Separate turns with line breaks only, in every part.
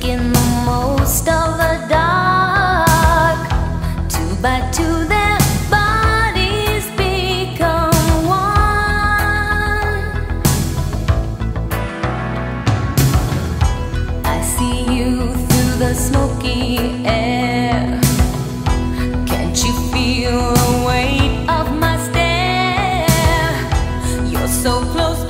making the most of the dark. Two by two, their bodies become one. I see you through the smoky air. Can't you feel the weight of my stare? You're so close.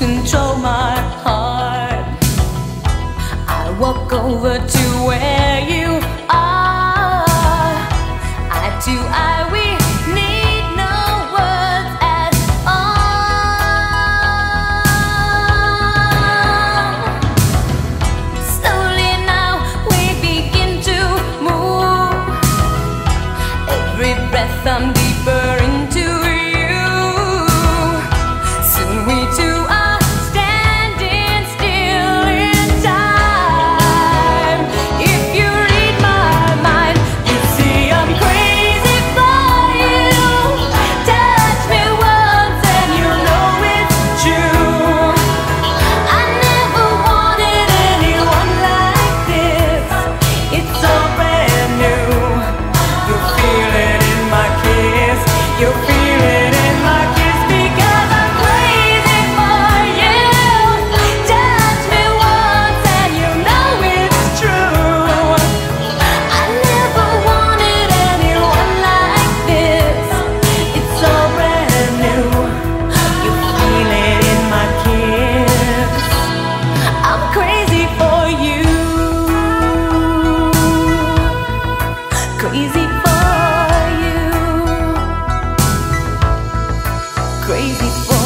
Control my heart. I walk over to where you crazy for